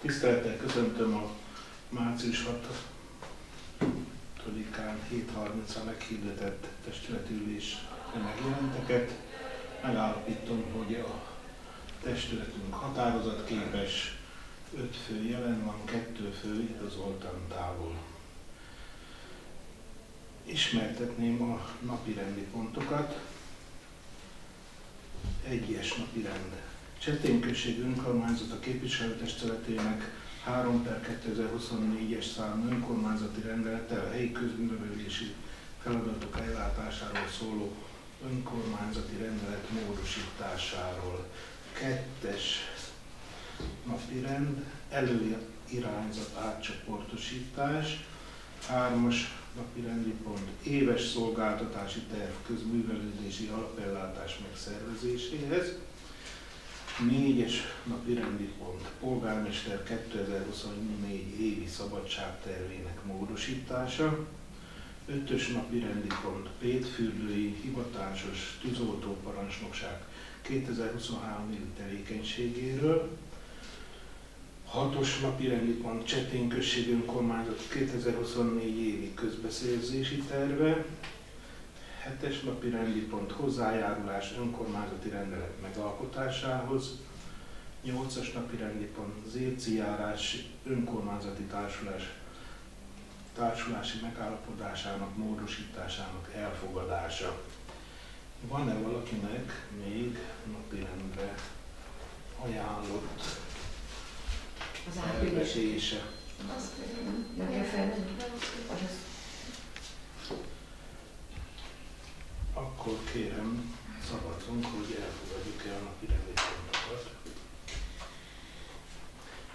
Tisztelettel köszöntöm a március 6-án 7.30-ra meghirdetett testületülés megjelenteket. Megállapítom, hogy a testületünk határozatképes, öt fő jelen van, kettő fő igazoltan távol. Ismertetném a napi rendi pontokat. Egyes napi rend. Csetén község önkormányzata képviselőtestületének 3 per 2024-es számú önkormányzati rendelettel a helyi közművelési feladatok ellátásáról szóló önkormányzati rendelet módosításáról. Kettes napi rend, előirányzat átcsoportosítás. Hármas napi rendi pont, éves szolgáltatási terv közművelődési alapellátás megszervezéséhez. Négyes napi rendi pont, polgármester 2024 évi szabadságtervének módosítása. Ötös napi rendi pont, Pétfürdői hivatásos tűzoltóparancsnokság 2023 évi tevékenységéről. Hatos napi rendi pont, Csetén község önkormányzat 2024 évi közbeszerzési terve. Hetes napi rendi pont, hozzájárulás önkormányzati rendelet megalkotásához. Nyolcas napi rendi pont, Zérci járás önkormányzati társulás társulási megállapodásának módosításának elfogadása. Van-e valakinek még napirendre ajánlott Az elvetése? Jönni a felmenni? Akkor kérem, szavazunk, hogy elfogadjuk-e a napi rendi pontokat.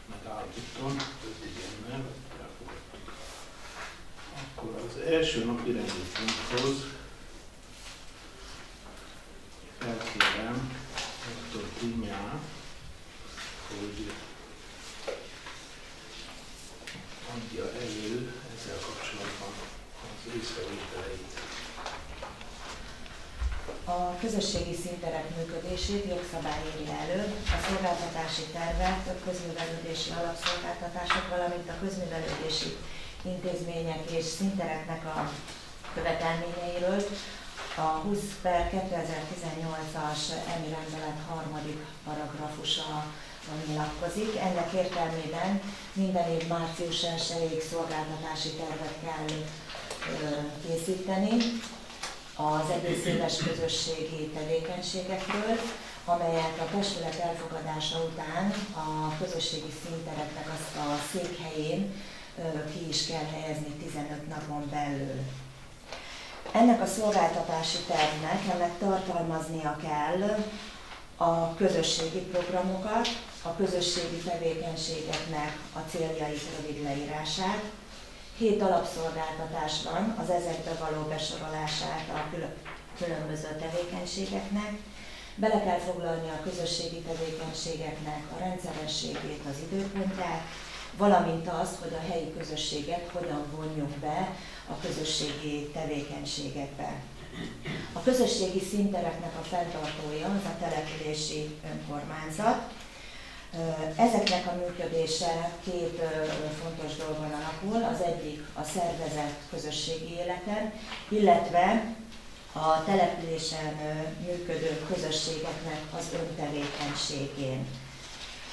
Megállapítom, öt igennel elfogadtuk. Akkor az első napi rendi ponthoz felkérem dr. Tinyá, hogy adja elő ezzel kapcsolatban az észrevételeit. A közösségi színterek működését jogszabály írja elő, a szolgáltatási tervek, a közművelődési alapszolgáltatások, valamint a közművelődési intézmények és színtereknek a követelményeiről a 20 per 2018-as EMI rendelet harmadik paragrafusa nyilatkozik. Ennek értelmében minden év március 1-ig szolgáltatási tervet kell készíteni az egész éves közösségi tevékenységekről, amelyet a testület elfogadása után a közösségi színtereknek azt a székhelyén ki is kell helyezni 15 napon belül. Ennek a szolgáltatási tervnek ennek tartalmaznia kell a közösségi programokat, a közösségi tevékenységeknek a céljait rövid leírását. Hét alapszolgáltatás van, az ezekbe való besorolását a külö- különböző tevékenységeknek. Bele kell foglalni a közösségi tevékenységeknek a rendszerességét, az időpontját, valamint azt, hogy a helyi közösséget hogyan vonjuk be a közösségi tevékenységekbe. A közösségi színtereknek a fenntartója az a települési önkormányzat. Ezeknek a működése két fontos dolgon alapul. Az egyik a szervezett közösségi életen, illetve a településen működő közösségeknek az öntevékenységén.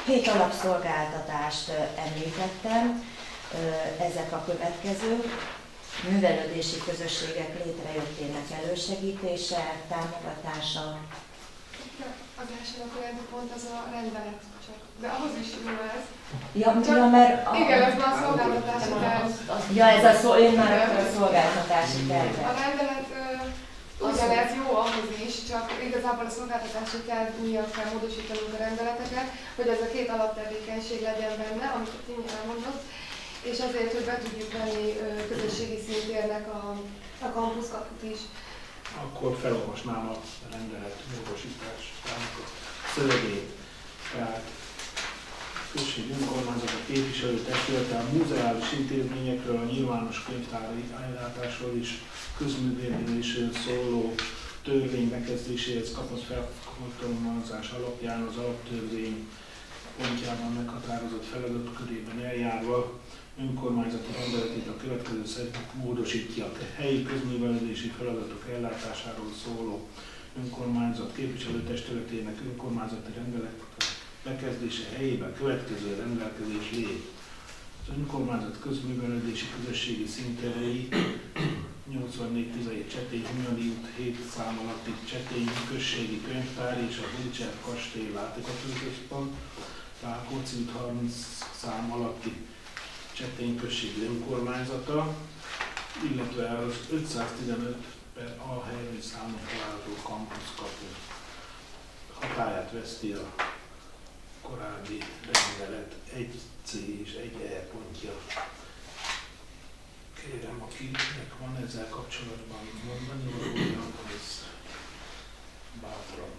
Hét alapszolgáltatást említettem, ezek a következők. Művelődési közösségek létrejöttének elősegítése, támogatása. Az első pont az a rendelet. De ahhoz is jó ez. Ja, Csak- ja mert a, Igen, ez már a szolgáltatási terv. ja, ez a szó, én már akkor a szolgáltatási A tervet. rendelet ö, ugyanez jó ahhoz is, csak igazából a szolgáltatási terv miatt kell módosítanunk a rendeleteket, hogy ez a két alaptevékenység legyen benne, amit a Tini elmondott, és azért, hogy be tudjuk venni közösségi szintérnek a, a kampuszkaput is. Akkor felolvasnám a rendelet módosításának a szövegét. Tehát község önkormányzat a képviselő testülete a múzeális intézményekről, a nyilvános könyvtári ellátásról és közművelésről szóló törvény bekezdéséhez kapott felhatalmazás alapján az alaptörvény pontjában meghatározott feladatkörében eljárva önkormányzati rendeletét a következő szerint módosítja. A helyi közművelődési feladatok ellátásáról szóló önkormányzat képviselőtestületének önkormányzati rendelet bekezdése helyében következő rendelkezés lép. Az önkormányzat közművelődési közösségi szinterei 8417 Csetény Hunyadi út 7 szám alatti Csetény községi könyvtár és a Bulcsert kastély látogatóközpont, Rákóczi út 30 szám alatti Csetény község önkormányzata, illetve az 515 per A helyi számon található campus kapu hatáját veszti a korábbi rendelet 1C és 1E pontja. Kérem, akinek van ezzel kapcsolatban mondani valója, az bátran.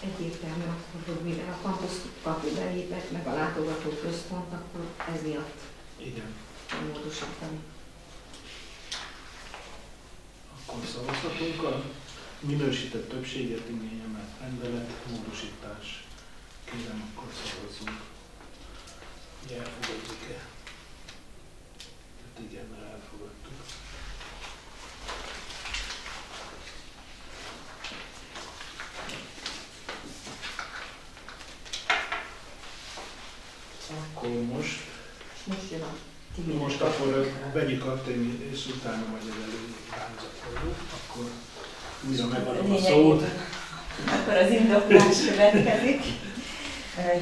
Egyértelmű akkor, hogy mivel a kampusz kapu belépett, meg a látogató központ, akkor ez miatt Igen, módosítani. akkor szavazhatunk a minősített többséget igényemelt rendelet, módosítás. Kérem, akkor szavazzunk. Hogy elfogadjuk-e? Hát igen, mert elfogadtuk. Akkor most, Most jön a most akkor vegyük a témi, és utána majd az előirányzatról, akkor újra megadom a szót. Akkor az indoklás következik.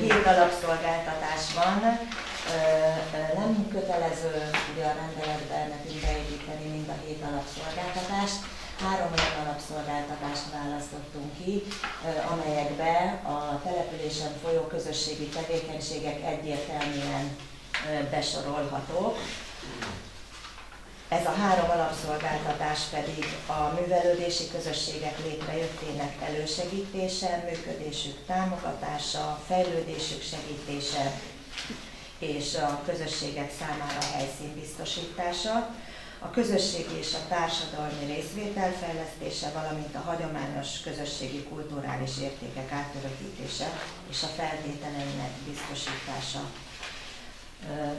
Hét alapszolgáltatás van. Nem kötelező ugye a rendeletben nekünk beépíteni mind a hét alapszolgáltatást. Három olyan alapszolgáltatást választottunk ki, amelyekbe a településen folyó közösségi tevékenységek egyértelműen besorolhatók. Ez a három alapszolgáltatás pedig a művelődési közösségek létrejöttének elősegítése, működésük támogatása, fejlődésük segítése és a közösségek számára helyszín biztosítása, a közösségi és a társadalmi részvétel fejlesztése, valamint a hagyományos közösségi kulturális értékek átörökítése és a feltételeinek biztosítása.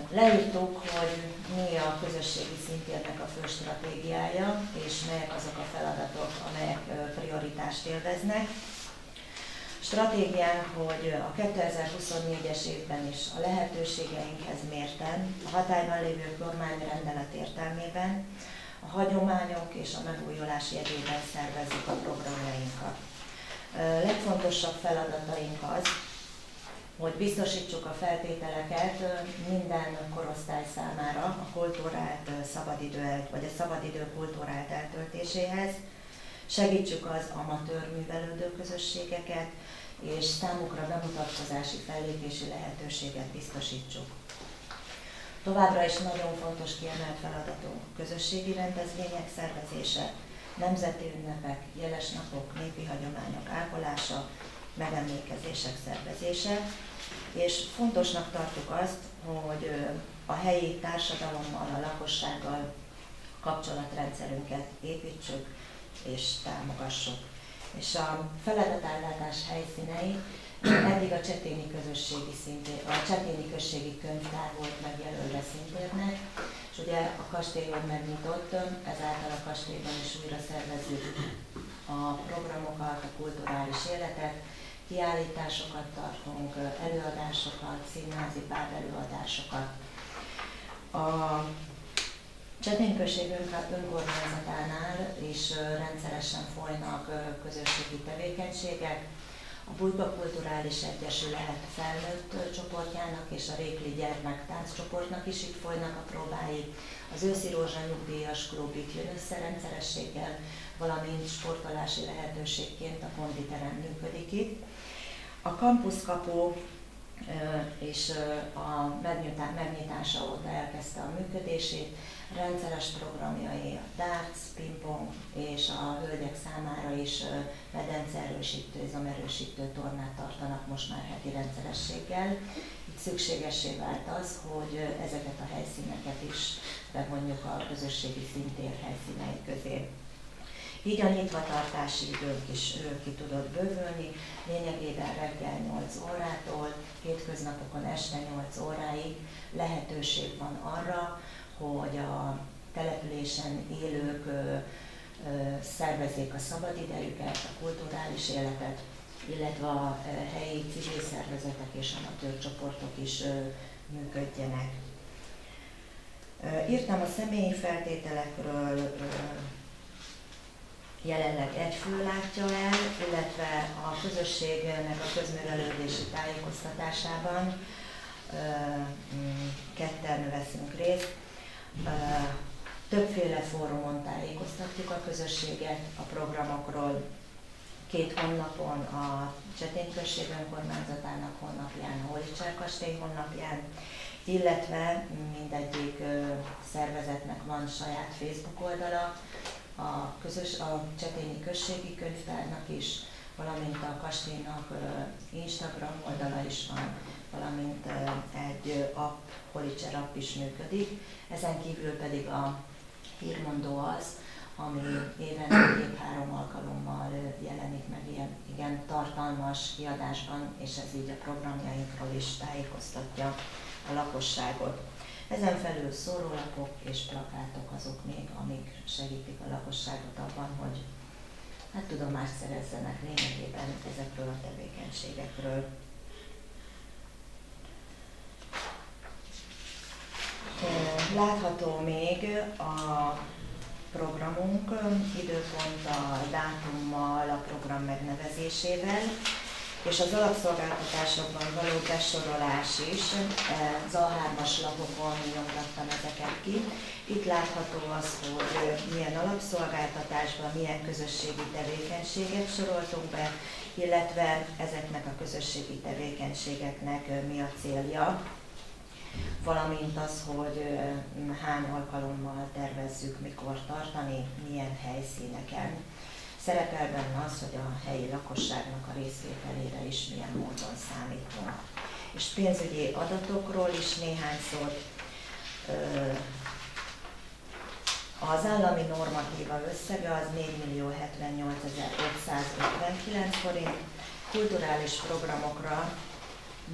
Leírtuk, hogy mi a közösségi szintérnek a fő stratégiája, és melyek azok a feladatok, amelyek prioritást élveznek. Stratégiánk, hogy a 2024-es évben is a lehetőségeinkhez mérten, a hatályban lévő kormányrendelet értelmében, a hagyományok és a megújulás jegyében szervezzük a programjainkat. Legfontosabb feladataink az, hogy biztosítsuk a feltételeket minden korosztály számára a kultúrált szabadidő, vagy a szabadidő kultúrált eltöltéséhez, segítsük az amatőr művelődő közösségeket, és számukra bemutatkozási fellépési lehetőséget biztosítsuk. Továbbra is nagyon fontos kiemelt feladatunk közösségi rendezvények szervezése, nemzeti ünnepek, jeles napok, népi hagyományok ápolása, megemlékezések szervezése, és fontosnak tartjuk azt, hogy a helyi társadalommal, a lakossággal kapcsolatrendszerünket építsük és támogassuk. És a feladatállátás helyszínei eddig a Csetényi közösségi szintén, a Csetényi községi könyvtár volt megjelölve szintérnek, és ugye a kastélyon megnyitott, ezáltal a kastélyban is újra szervezzük a programokat, a kulturális életet, kiállításokat tartunk, előadásokat, színházi előadásokat. A Csetényközség önkormányzatánál is rendszeresen folynak közösségi tevékenységek. A Bújba Kulturális Egyesület felnőtt csoportjának és a Rékli Gyermektánc csoportnak is itt folynak a próbái. Az Őszi Rózsa Nyugdíjas Klub itt jön össze rendszerességgel, valamint sportolási lehetőségként a konditerem működik itt. A kampuszkapó és a megnyitása óta elkezdte a működését, rendszeres programjai, a darts, pingpong és a hölgyek számára is medence erősítő, izomerősítő tornát tartanak most már heti rendszerességgel. Itt szükségessé vált az, hogy ezeket a helyszíneket is bevonjuk a közösségi szintér helyszínei közé. Így a nyitvatartási időnk is ki tudott bővülni, lényegében reggel 8 órától, hétköznapokon este 8 óráig lehetőség van arra, hogy a településen élők szervezzék a szabadidejüket, a kulturális életet, illetve a helyi civil szervezetek és amatőr csoportok is működjenek. Írtam a személyi feltételekről, jelenleg egy fő látja el, illetve a közösségnek a közművelődési tájékoztatásában ketten veszünk részt. Többféle fórumon tájékoztatjuk a közösséget a programokról, két honlapon, a Csetény község önkormányzatának honlapján, a Holicser kastély honlapján, illetve mindegyik szervezetnek van saját Facebook oldala, a, közös, a Csetényi Községi Könyvtárnak is, valamint a kastélynak Instagram oldala is van, valamint egy app, Holicser app is működik. Ezen kívül pedig a hírmondó az, ami éven két-három alkalommal jelenik meg ilyen igen tartalmas kiadásban, és ez így a programjainkról is tájékoztatja a lakosságot. Ezen felül szórólapok és plakátok azok még, amik segítik a lakosságot abban, hogy hát tudomást szerezzenek lényegében ezekről a tevékenységekről. Látható még a programunk időponttal, dátummal, a program megnevezésével, és az alapszolgáltatásokban való besorolás is, az A3-as lapokon nyomtattam ezeket ki. Itt látható az, hogy milyen alapszolgáltatásban, milyen közösségi tevékenységet soroltunk be, illetve ezeknek a közösségi tevékenységeknek mi a célja, valamint az, hogy hány alkalommal tervezzük, mikor tartani, milyen helyszíneken. Szerepel benne az, hogy a helyi lakosságnak a részvételére is milyen módon számítunk. És pénzügyi adatokról is néhány szót. Az állami normatíva összege az 4.078.559 forint, kulturális programokra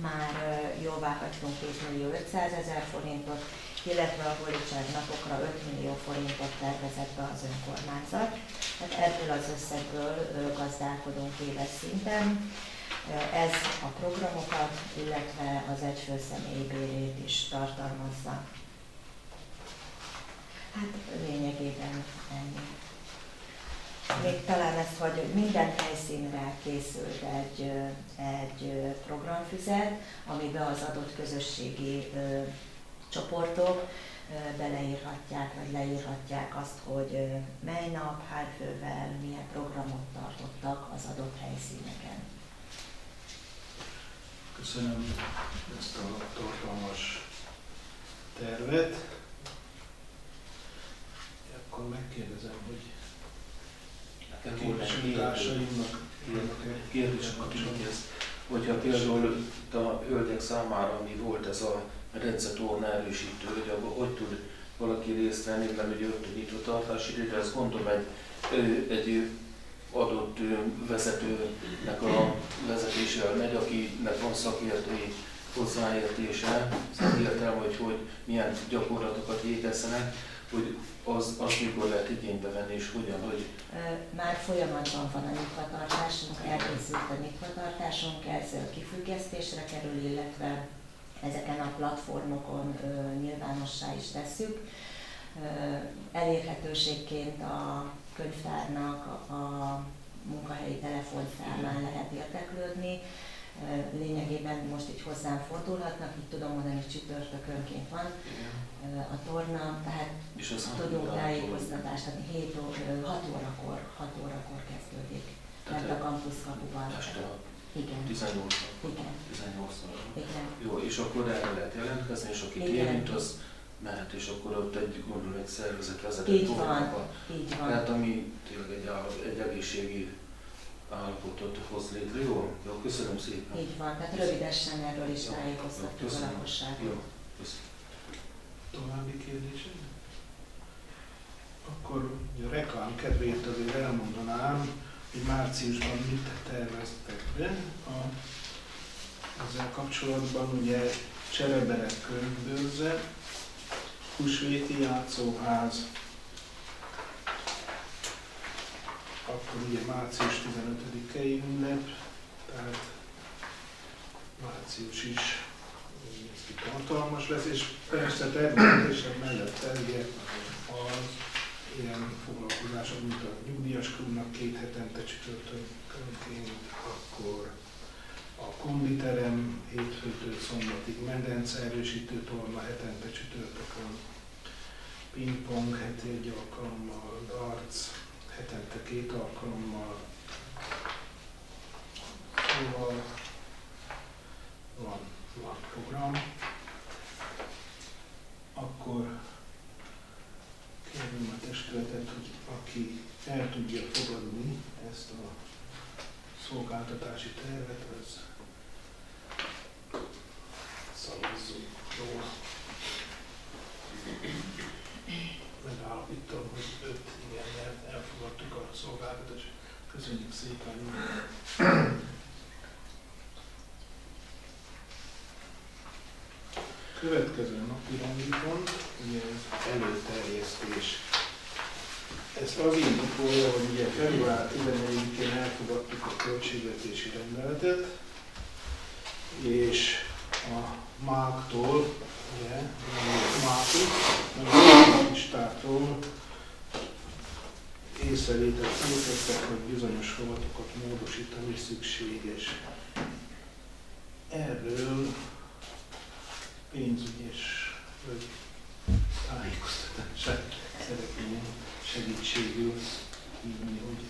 már jóvá hagytunk 2 millió 500 ezer forintot, illetve a Holicság napokra 5 millió forintot tervezett be az önkormányzat. Tehát ebből az összegből gazdálkodunk éves szinten. Ez a programokat, illetve az egyfő bérét is tartalmazza. Hát lényegében ennyi. Még talán ez, hogy minden helyszínre készült egy, egy programfüzet, amiben az adott közösségi csoportok beleírhatják, vagy leírhatják azt, hogy mely nap, hány fővel, milyen programot tartottak az adott helyszíneken. Köszönöm ezt a tartalmas tervet. Akkor megkérdezem, hogy Nekem volt egy kérdés, hogyha például a hölgyek számára, ami volt ez a rendszertorna erősítő, hogy abban hogy tud valaki részt venni, mert ugye ott nyitva tartási idő, de ezt gondolom egy, egy adott vezetőnek a vezetésével megy, akinek van szakértői hozzáértése, értelme, hogy, hogy milyen gyakorlatokat végezzenek, hogy az, az mikor lehet igénybe venni, és hogyan, hogy... Már folyamatban van a nyitvatartásunk, elkészült a nyitvatartásunk, ez kifüggesztésre kerül, illetve ezeken a platformokon nyilvánossá is tesszük. Elérhetőségként a könyvtárnak a munkahelyi telefonszámán lehet érdeklődni, lényegében most így hozzám fordulhatnak, így tudom mondani, hogy csütörtökönként van a torna, tehát és az tudunk tájékoztatást adni. 7 ó, 6 órakor, 6 órakor kezdődik, tehát mert a kampusz kapuban. Igen. 18 Igen. 18 Igen. Jó, és akkor erre lehet jelentkezni, és aki érint, az mehet, és akkor ott egy, gondolom, egy szervezet vezető Így van, így van. Tehát ami tényleg egy, egy egészségi állapotot hoz létre. Jó? Jó, köszönöm szépen. Így van, tehát rövidesen erről is tájékoztatjuk a lakosságot. Jó, köszönöm. További kérdések? Akkor a reklám kedvéért azért elmondanám, hogy márciusban mit terveztek be. A, ezzel kapcsolatban ugye Csereberek könyvbőrze, Húsvéti játszóház, akkor ugye március 15-i ünnep, tehát március is tartalmas lesz, és persze természetesen mellette ugye az ilyen foglalkozások, mint a nyugdíjas klubnak két hetente csütörtökönként, akkor a konditerem hétfőtől szombatig, medence erősítő torna hetente csütörtökön, pingpong heti egy alkalommal, darts hetente két alkalommal, szóval van, van program. Akkor kérném a testületet, hogy aki el tudja fogadni ezt a szolgáltatási tervet, az szavazzunk róla. Megállapítom, hogy öt igen, elfogadtuk a szolgáltatást. Köszönjük szépen! Következő napi rendi pont, ugye ez előterjesztés. Ezt az indokolja, hogy ugye február 14-én elfogadtuk a költségvetési rendeletet, és a máktól, ugye, a mákot, a listától észrevételt értettek, hogy bizonyos rovatokat módosítani szükséges. Erről pénzügyi és tájékoztatását szeretném segítségül hívni, hogy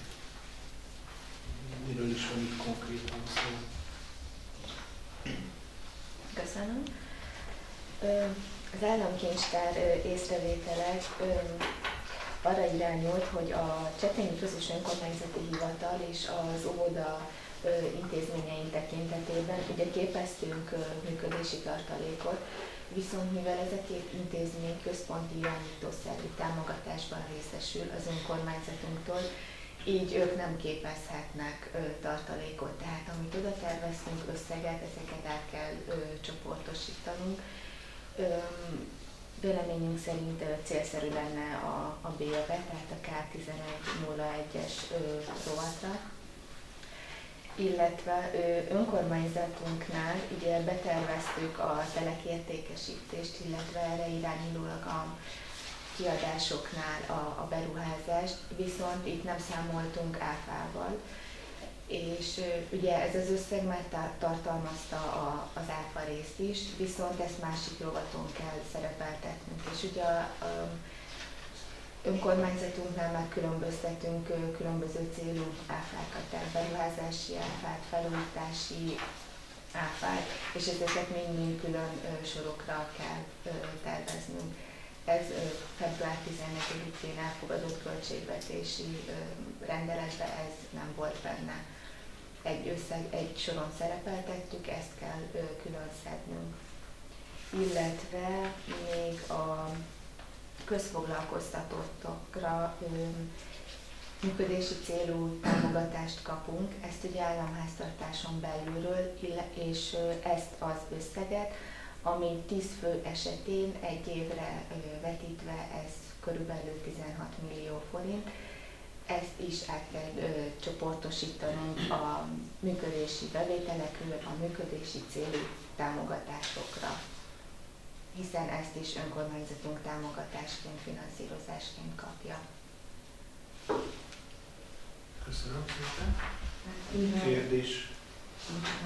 miről is van itt konkrétan szó. Köszönöm. Az államkincstár észrevételek arra irányult, hogy a Csetényi Közös Önkormányzati Hivatal és az óvoda intézményeink tekintetében ugye képeztünk működési tartalékot, viszont mivel ez a két intézmény központi irányítószervi támogatásban részesül az önkormányzatunktól, így ők nem képezhetnek ö, tartalékot. Tehát amit oda terveztünk összeget, ezeket át kell csoportosítanunk. Ö, véleményünk szerint ö, célszerű lenne a, a BLV, tehát a K1101-es rovatra, illetve önkormányzatunknál ugye beterveztük a telekértékesítést, illetve erre irányulólag a kiadásoknál a, a beruházást, viszont itt nem számoltunk áfával, és ugye ez az összeg már tartalmazta a, az áfa részt is, viszont ezt másik rovaton kell szerepeltetnünk, és ugye a, a önkormányzatunknál megkülönböztetünk különböző célú áfákat, tehát beruházási áfát, felújítási áfát, és ezeket mind-mind külön sorokra kell terveznünk. Ez február 14-én elfogadott költségvetési rendeletben ez nem volt benne. Egy, összeg, egy soron szerepeltettük, ezt kell külön szednünk. Illetve még a közfoglalkoztatottokra működési célú támogatást kapunk, ezt ugye államháztartáson belülről, és ezt az összeget, ami 10 fő esetén egy évre vetítve ez körülbelül 16 millió forint. Ezt is át kell ö, csoportosítanunk a működési bevételekről a működési célú támogatásokra hiszen ezt is önkormányzatunk támogatásként, finanszírozásként kapja. Köszönöm szépen. Kérdés?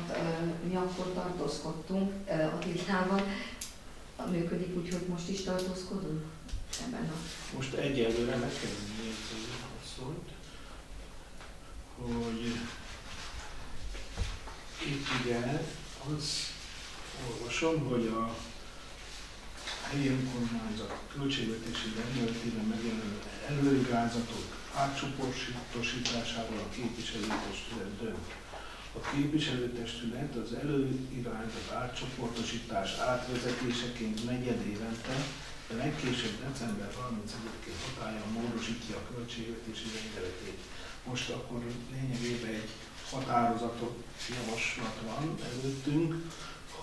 Hát, mi akkor tartózkodtunk Attilával, működik úgy, hogy most is tartózkodunk ebben a... Most egyelőre meg kell nézni a szót, hogy itt ugye az olvasom, hogy a helyi önkormányzat költségvetési rendeletében megjelenő előirányzatok átcsoportosításával a képviselőtestület dönt. A képviselőtestület az előirányzat átcsoportosítás átvezetéseként negyed évente legkésőbb december 31-én hatályon módosítja a költségvetési rendeletét. Most akkor lényegében egy határozatot javaslat van előttünk,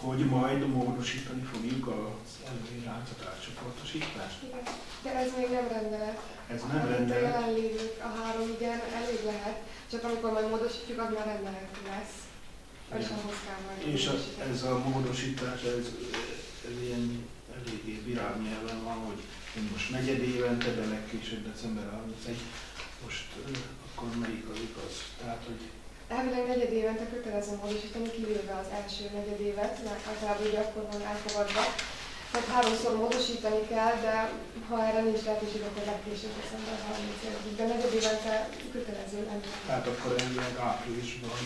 hogy majd módosítani fogjuk az előirányzat átcsoportosítást. Igen. De ez még nem rendelet. Ez nem A rendelet, jelenlévők, a három igen, elég lehet, csak amikor majd módosítjuk, az már rendelet lesz. És és a, ez a módosítás, ez, ez ilyen eléggé virágnyelven van, hogy most negyed évente, de legkésőbb december 31, most akkor melyik az igaz? Tehát, hogy Elvileg negyed évente kötelező módosítani, kivéve az első negyed évet, mert általában ugye akkor van elfogadva. Tehát háromszor módosítani kell, de ha erre nincs lehetőség, akkor legkésőbb december 31 De negyed évente kötelező lenne. Tehát akkor elvileg áprilisban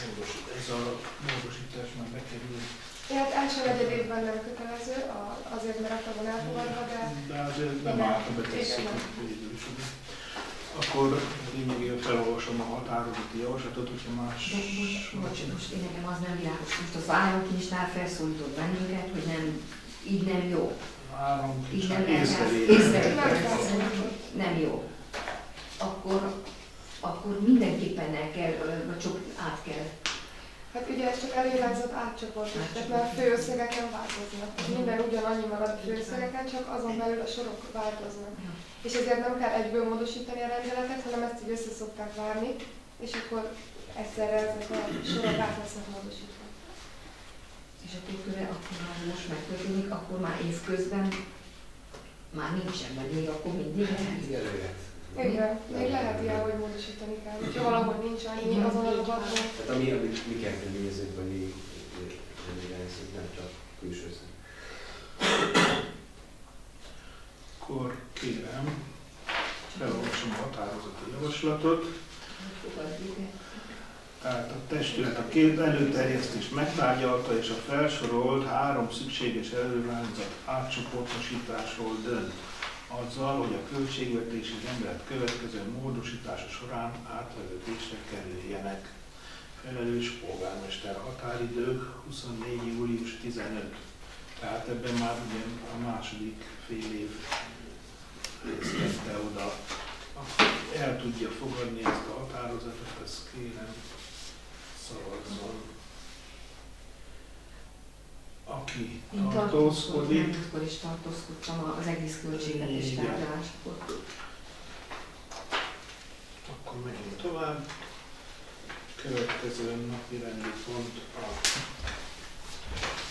módos, ez a módosítás már bekerül. Hát első negyed évben nem kötelező, azért mert akkor van elfogadva, de De azért nem állt a betesszük Igen. végül is. Akkor lényegében felolvasom a határozati javaslatot, hogyha más... De most, bocs, most én nekem az nem világos. Most az államkincstár felszólított bennünket, hogy nem, így nem jó. Így nem. Nem. Nem jó. Akkor, akkor mindenképpen el kell, vagy csak át kell. Hát ugye ez csak előirányzott átcsoportos, tehát már a főösszegeken változnak. Minden ugyanannyi marad a főösszegeken, csak azon belül a sorok változnak. És ezért nem kell egyből módosítani a rendeletet, hanem ezt így össze szokták várni, és akkor egyszerre ezek a sorok át lesznek módosítva. És akkor köve, akkor ha most megtörténik, akkor már évközben már nincsen, vagy még akkor mindig lehet. Igen, még lehet ilyen, hogy módosítani kell. Ha valahogy nincs annyi azon a lovatban, Tehát ami, amit mi kezdeményezünk, vagy mi nem csak külső szem. Akkor kérem, felolvasom a határozati javaslatot. Tehát a testület a két előterjesztést megtárgyalta, és a felsorolt három szükséges előrányzat átcsoportosításról dönt, azzal, hogy a költségvetési rendelet következő módosítása során átvezetésre kerüljenek. Felelős polgármester határidők 24. július 15. Tehát ebben már ugye a második fél év részlette oda. El tudja fogadni ezt a határozatot, ezt kérem szavazzon. Aki Én tartózkodik. Akkor is tartózkodtam az egész költségvetés tárgyaláskor. akkor megyünk tovább. Következő napi rendi pont a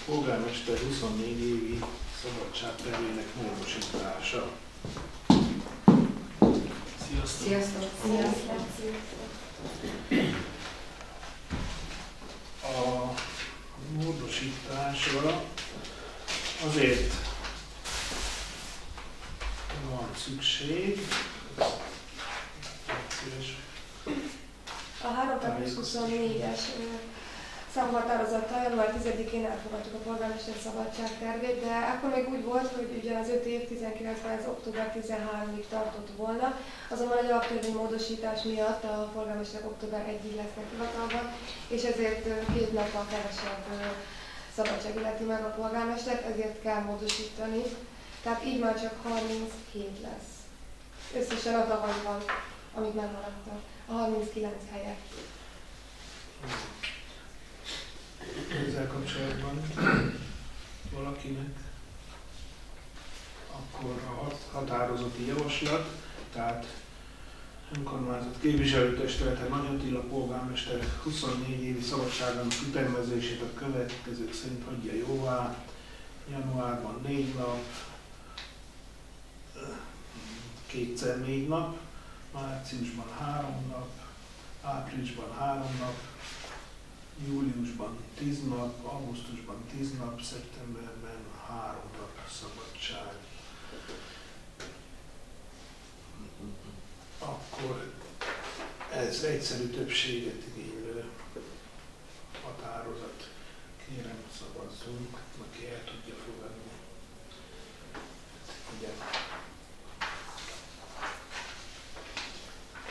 polgármester 24 évi szabadságtervének módosítása. Sziasztok! Sziasztok! Sziasztok! a módosításra azért van szükség. A 3 per 24-es számhatározattal január 10-én elfogadtuk a polgármester szabadságtervét, de akkor még úgy volt, hogy ugye az 5 év 19-ben ez október 13-ig tartott volna, azonban egy alaptörvény módosítás miatt a polgármester október 1-ig lesznek hivatalban, és ezért két nappal kevesebb szabadság illeti meg a polgármestert, ezért kell módosítani. Tehát így már csak 37 lesz. Összesen a tavalyban, amik megmaradtak. A 39 helyett. Ezzel kapcsolatban valakinek akkor a hat- határozati javaslat, tehát önkormányzat képviselőtestülete Nagy Attila polgármester 24 évi szabadságának ütemezését a következők szerint hagyja jóvá. Januárban négy nap, kétszer négy nap, márciusban három nap, áprilisban három nap, júliusban 10 nap, augusztusban 10 nap, szeptemberben 3 nap szabadság. Akkor ez egyszerű többséget igénylő határozat. Kérem szavazzunk, aki el tudja fogadni. Ugye.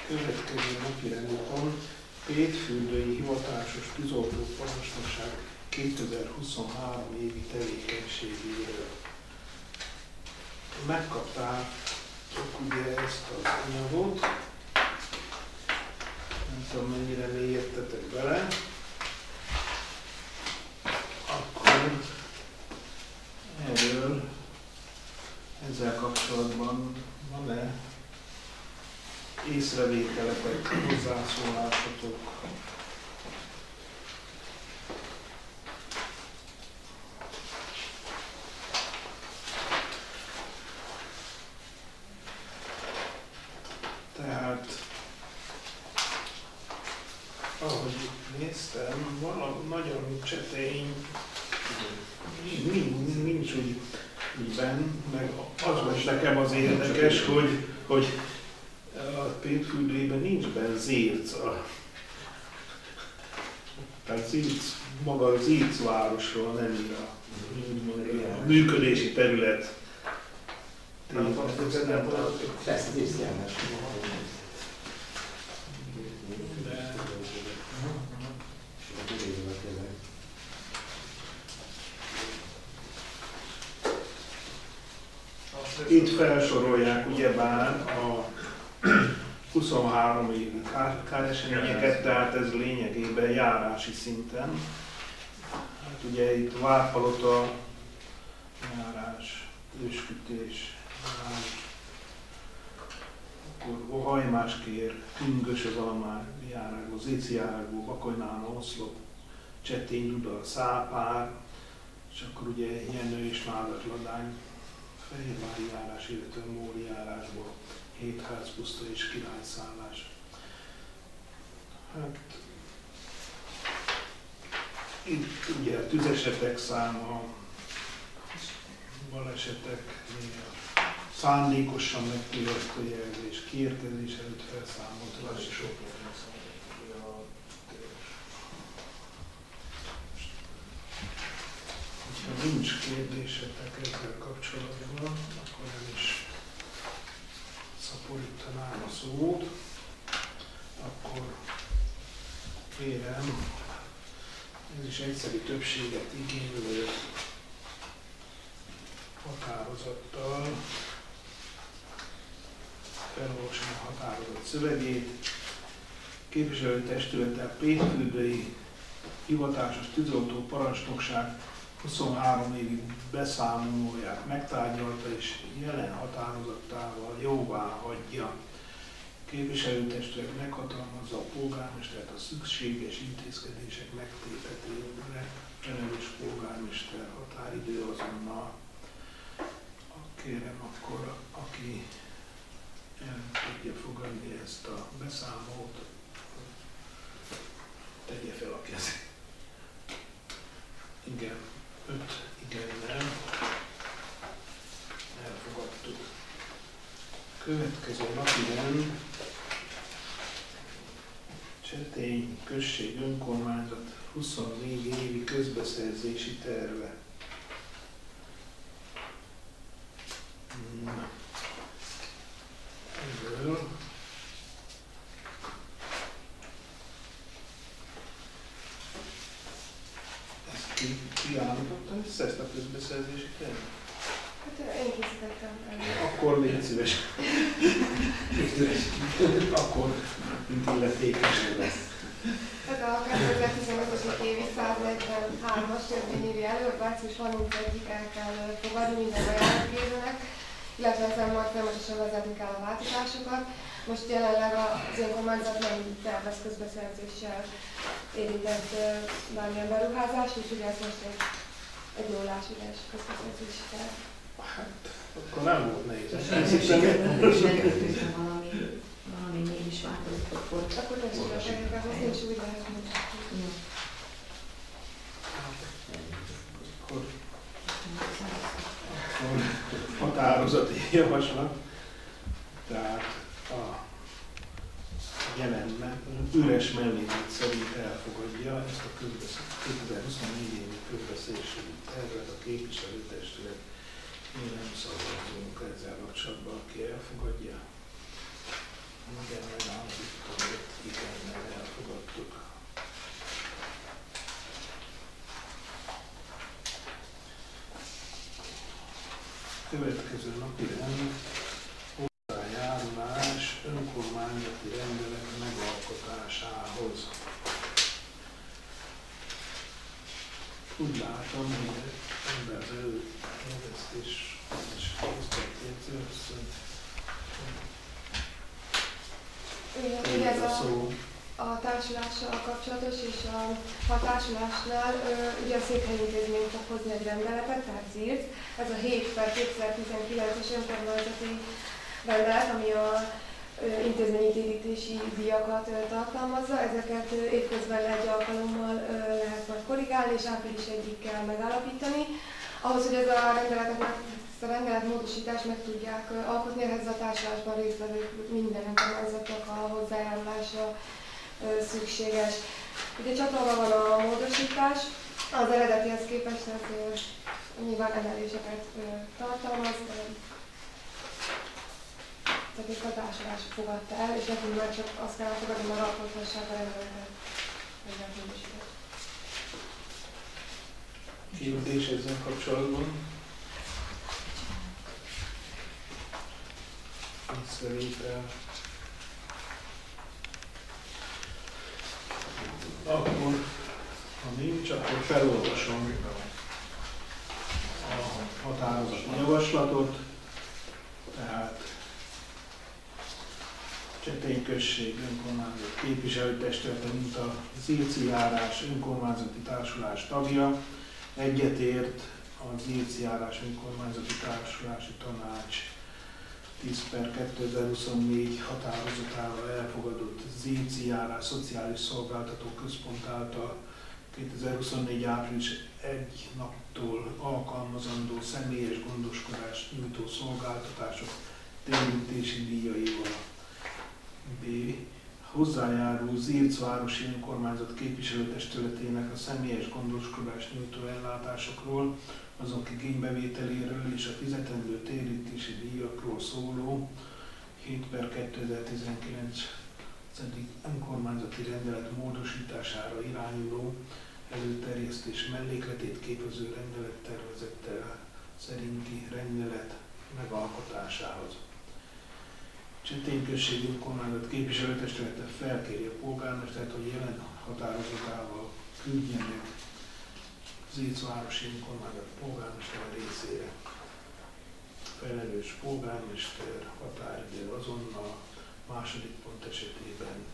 Következő napi rendi pont Pétfürdői Hivatásos Tűzoltó Parancsnokság 2023 évi tevékenységéről. megkapták ugye ezt az anyagot, nem tudom mennyire mélyedtetek bele, akkor erről ezzel kapcsolatban van-e észrevételetek, hozzászólásotok? Tehát, ahogy néztem, vala, nagyon csetény, nincs, nincs úgy, benn, meg az volt nekem az érdekes, hogy, hogy a pétfürdőjében nincs benne zérca. Tehát Zirc, maga a Zirc városról nem ír a, a működési terület. Itt felsorolják ugyebár a 23 évi kár- káreseményeket, tehát ez lényegében járási szinten. Hát ugye itt Várpalota, járás, őskütés, járás, akkor Hajmáskér, Tüngös az Almár járásból, Zéci járásból, Bakolynálna, Oszlop, Csetény, Dudar, Szápár, és akkor ugye Jenő és Nádatladány, Fehérvári járás, illetve Móri járásból, Hétház, Puszta és Királyszállás. Hát, itt ugye a tüzesetek száma, baleseteknél, szándékosan megtévesztő jelzés, kiérkezés előtt felszámolt lassú. Ha nincs kérdésetek ezzel kapcsolatban, akkor nem is szaporítanám a szót. Akkor kérem, ez is egyszerű többséget igénylő határozattal felolvasom a határozat szövegét. Képviselőtestülettel Pétfürdői Hivatásos Tűzoltó Parancsnokság 23 évi beszámolóját megtárgyalta és jelen határozattával jóvá hagyja. Képviselőtestület meghatalmazza a polgármestert a szükséges intézkedések megtétetére, felelős polgármester határidő azonnal. Kérem akkor, aki el tudja fogadni ezt a beszámolót, tegye fel a kezét. Igen, öt igennel elfogadtuk. Következő napi rend Csetény község önkormányzat 24 évi közbeszerzési terve. Na. Erről ezt ki, ki állította össze ezt a közbeszerzési tervet? Hát én készítettem elő. Akkor légy szíves. Akkor, mint illetékes lesz. Ez a 2015-ös évi 143-as törvényévi előtt március 31-ig el kell fogadni minden ajánlatkérőnek, illetve ezen majd folyamatosan vezetni kell a változásokat. Most jelenleg az önkormányzat nem tervez közbeszerzéssel érintett bármilyen beruházást, úgyhogy ez most egy, egy ólás üres közbeszerzési terv. Hát, akkor nem volt nehéz. Hiszem, hogyha valami, valami mégis változik, akkor Akkor tessék az nincs úgy lehet, hogy jó. akkor akkor határozati javaslat. Tehát a jelen üres melléklet szerint elfogadja ezt a közbesz- 2024 évi közbeszélési tervet a képviselőtestület. Mi nem szavazunk ezzel kapcsolatban, aki elfogadja. Igen, megállapítottam, hogy igennel elfogadtuk. Következő napi rend hozzájárulás önkormányzati rendelet megalkotásához. Úgy látom, hogy ember az előterjesztés és hoztak jegyzőszönt. Igen, ez a a, szó. A társulással kapcsolatos, és a, a társulásnál ugye a székhelyi intézmény fog hozni egy rendeletet, tehát ZIRT. Ez a 7 per 2019-es önkormányzati rendelet, ami a intézményi térítési díjakat tartalmazza. Ezeket évközben egy alkalommal lehet majd korrigálni, és április egyik kell megállapítani. Ahhoz, hogy ez a rendeletet ezt a rendelet módosítást meg tudják alkotni, ehhez a társulásban résztvevő minden önkormányzatnak a hozzájárulása szükséges. Ugye csatolva van a módosítás, az eredetihez képest ö, nyilván emeléseket tartalmaz, de tehát a társulás fogadta el, és nekünk már csak azt kell elfogadni, hogy alkothassák a. Ezzel módosítást. Kérdés ezzel kapcsolatban? Észrevétel. Akkor, ha nincs, akkor felolvasom a határozati javaslatot. Tehát Csetény község önkormányzat képviselőtestülete, mint a Zilci járás önkormányzati társulás tagja, egyetért az Zilci járás önkormányzati társulási tanács 10 per 2024 határozatával elfogadott Zilci járás szociális szolgáltató központ által 2024. április 1 naptól alkalmazandó személyes gondoskodást nyújtó szolgáltatások térítési díjaival. B. Hozzájárul Zirc városi önkormányzat képviselőtestületének a személyes gondoskodást nyújtó ellátásokról, azok igénybevételéről és a fizetendő térítési díjakról szóló 7 per 2019 önkormányzati rendelet módosítására irányuló előterjesztés mellékletét képező rendelettervezettel szerinti rendelet megalkotásához. Csetény község önkormányzat képviselőtestülete felkéri a polgármestert, hogy jelen határozatával küldjenek Zéc városi önkormányzat polgármester részére. Felelős polgármester határidő azonnal, második pont esetében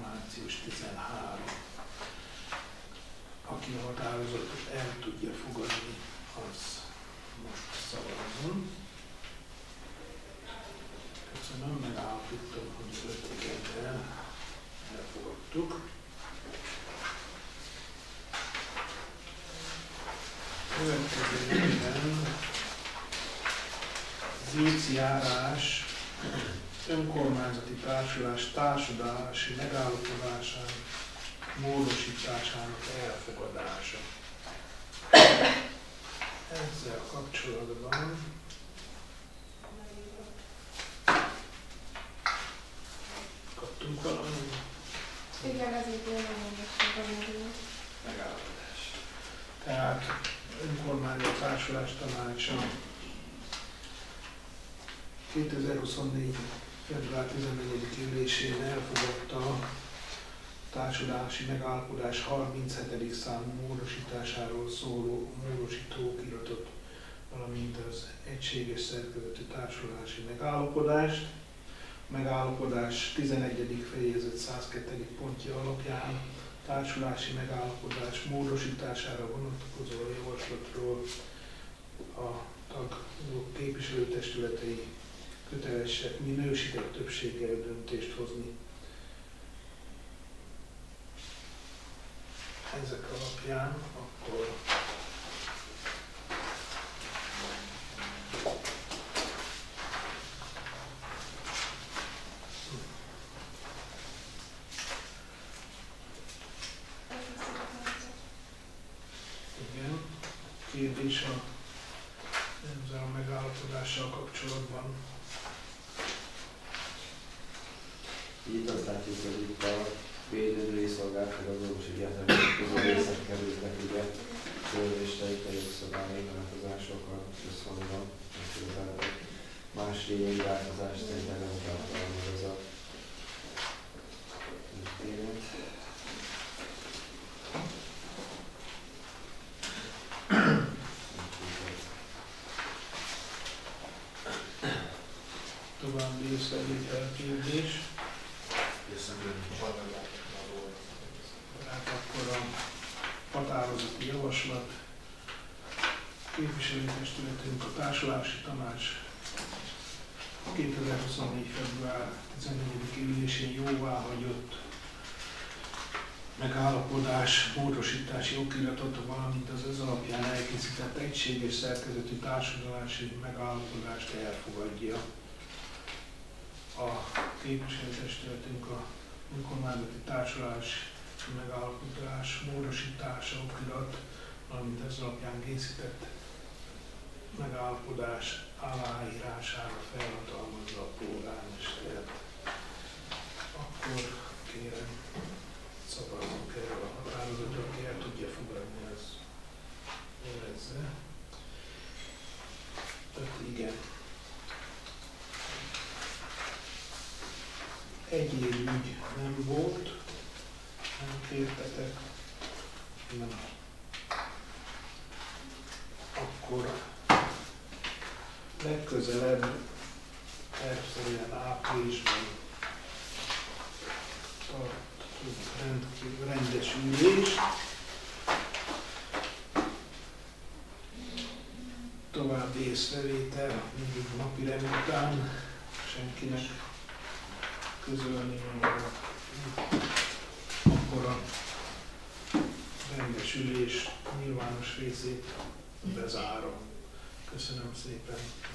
március 13. Aki a határozatot el tudja fogadni, az most szavazzon. Köszönöm, megállapítom, hogy 5 igennel elfogadtuk. Következő ügyben Zéci járás önkormányzati társulás társulási megállapodásának módosításának elfogadása. Ezzel kapcsolatban kaptunk valami Igen, ez így jön a megállapodás. Tehát önkormányzat társulás tanácsa 2024. február 14. ülésén elfogadta a társulási megállapodás 37. számú módosításáról szóló módosítókiratot, valamint az egységes szerkezetű társulási megállapodást. A megállapodás 11. fejezet 102. pontja alapján társulási megállapodás módosítására vonatkozó javaslatról a tagok képviselőtestületei kötelesek minősített többséggel döntést hozni. Ezek alapján akkor igen, kérdés a ezzel a megállapodással kapcsolatban. Itt azt látjuk, hogy itt a orvosi közül részek kerültek ugye törvéstelike jogszabályi változásokat összhangban, mert igazából más lényegi változást szerintem nem tartalmaz ez a történet. További észrevétel kérdés. Tehát akkor a határozati javaslat képviselőtestületünk a társulási tanács 2024. február 14. ülésén jóvá hagyott megállapodás, módosítási okiratot, valamint az ez alapján elkészített egységes szerkezetű társulási megállapodást elfogadja. A képviselőtestületünk a önkormányzati társulás megállapodás módosítása okirat, valamint ez alapján készített megállapodás aláírására felhatalmazza a polgármestert. Akkor kérem, szavazzunk erről a határozatra, aki el tudja fogadni, az jelezze. Öt igen. Egyéb ügy nem volt, nem kértetek. Nem. Akkor legközelebb tervszerűen áprilisban tartunk rendkívül rendes ülést. További észrevétel, mindig napi rend után senkinek közölni való. Akkor a rendes ülés nyilvános